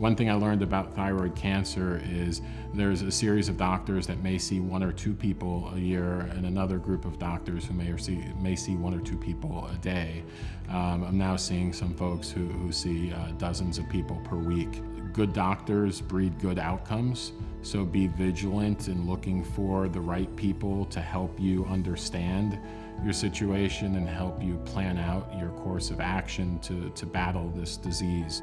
One thing I learned about thyroid cancer is there's a series of doctors that may see one or two people a year and another group of doctors who may see, may see one or two people a day. Um, I'm now seeing some folks who, who see uh, dozens of people per week. Good doctors breed good outcomes, so be vigilant in looking for the right people to help you understand your situation and help you plan out your course of action to, to battle this disease.